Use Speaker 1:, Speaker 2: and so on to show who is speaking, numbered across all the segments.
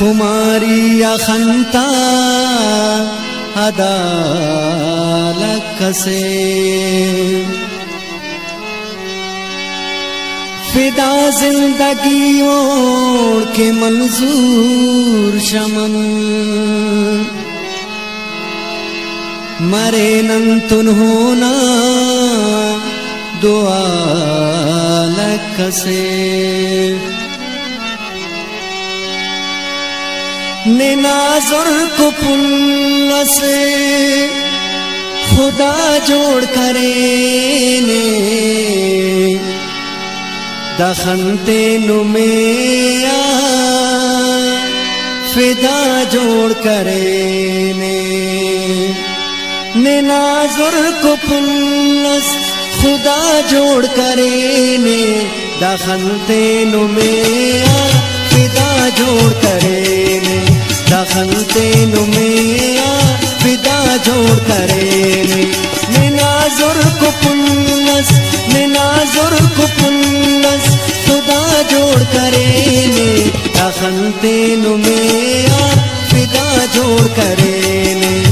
Speaker 1: खुमारी खंता अदालक से। फिदा ज़िंदगी ओढ़ के मंजूर शमन। मरे नंतुन होना दुआ लक से। निनाजुर को पुल से खुदा जोड़ करे ने दखनते नुमेया फिदा जोड़ करे ने निनाजुर को पुलस खुदा जोड़ करे ने दखनते नुमेया फिदा जोड़ करे ने दखनते नुमेया फिदा जोड़ करे ने निनाजुर को पुलस निनाजुर को पुलस खुदा जोड़ करे ने दखनते नुमेया फिदा जोड़ करे ने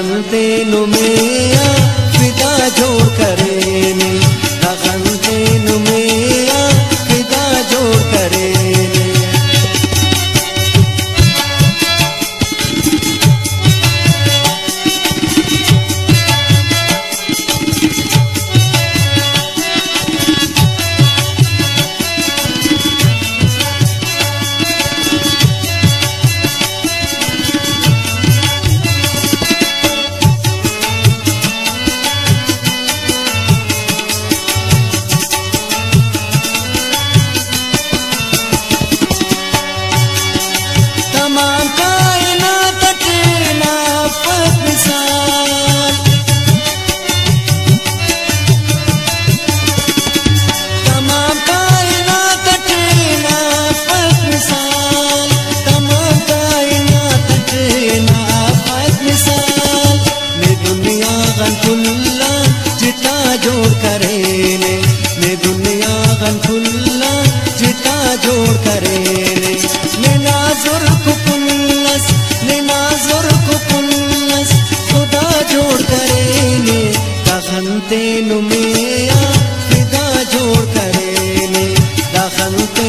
Speaker 1: जानते नुमे cantar.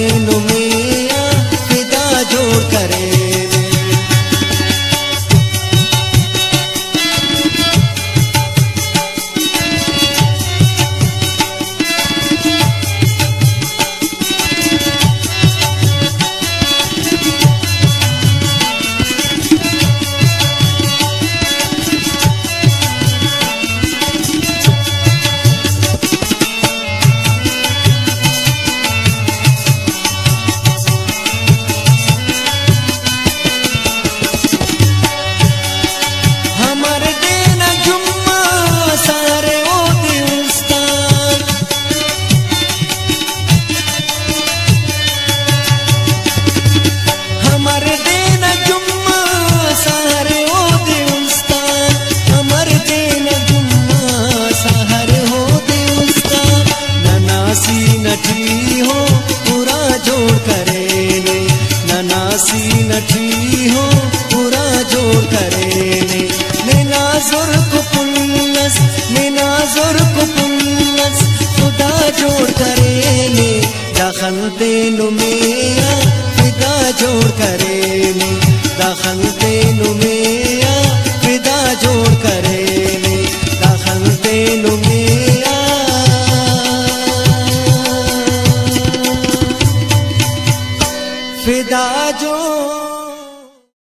Speaker 1: नठी हो पूरा जोड़ करे नासी नठी हो पूरा जोड़ करे